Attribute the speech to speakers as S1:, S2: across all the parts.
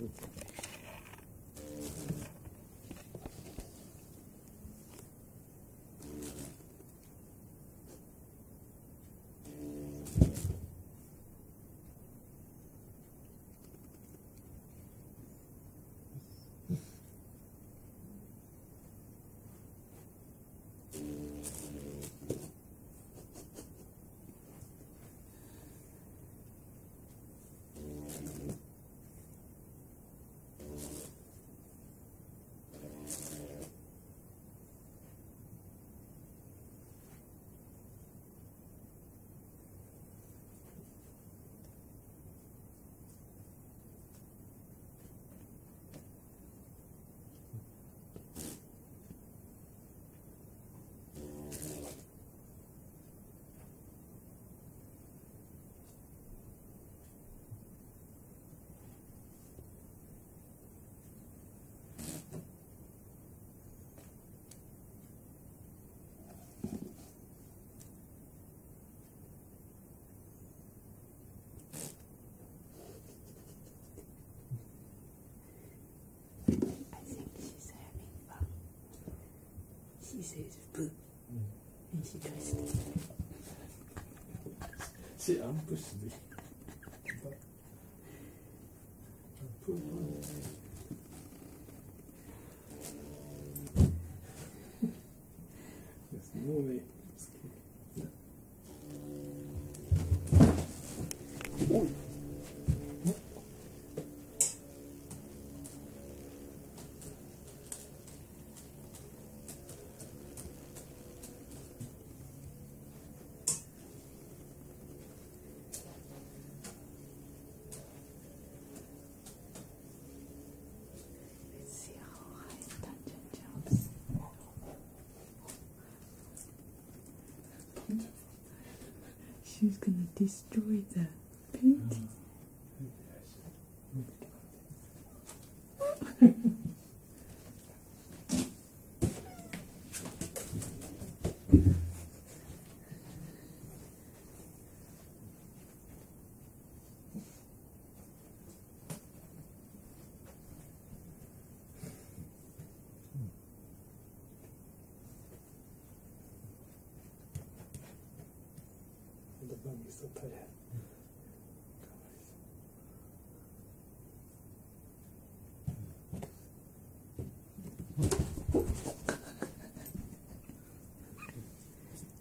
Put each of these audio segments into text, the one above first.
S1: I She says boo. And she tries to.
S2: She ambushed me.
S1: She's gonna destroy the painting.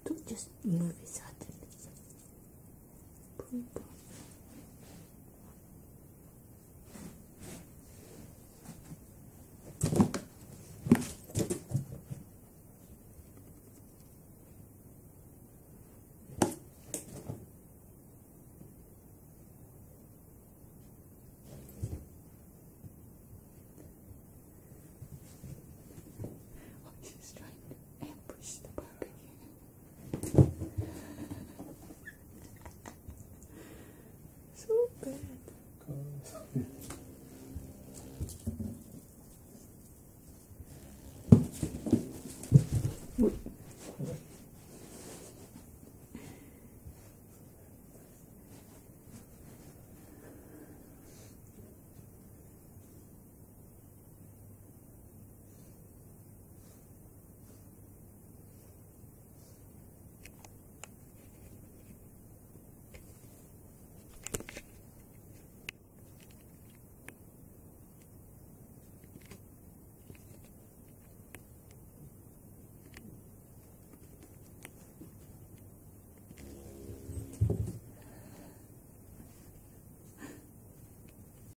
S1: Don't just move his